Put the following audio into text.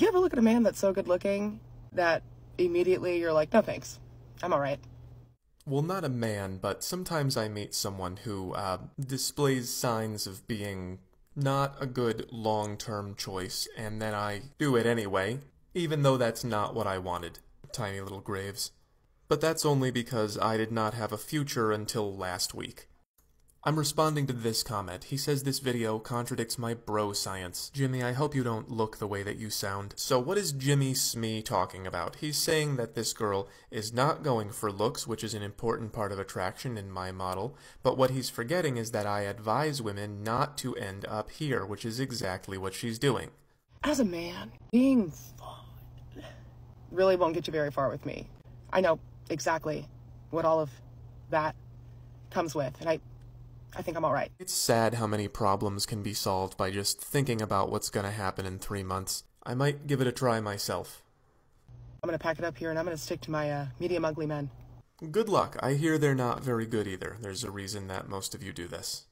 You ever look at a man that's so good looking that immediately you're like, no thanks, I'm alright? Well, not a man, but sometimes I meet someone who uh, displays signs of being not a good long term choice, and then I do it anyway, even though that's not what I wanted. Tiny little graves. But that's only because I did not have a future until last week. I'm responding to this comment. He says this video contradicts my bro science. Jimmy, I hope you don't look the way that you sound. So what is Jimmy Smee talking about? He's saying that this girl is not going for looks, which is an important part of attraction in my model, but what he's forgetting is that I advise women not to end up here, which is exactly what she's doing. As a man, being really won't get you very far with me. I know exactly what all of that comes with, and I I think I'm alright. It's sad how many problems can be solved by just thinking about what's gonna happen in three months. I might give it a try myself. I'm gonna pack it up here and I'm gonna stick to my uh, medium ugly men. Good luck. I hear they're not very good either. There's a reason that most of you do this.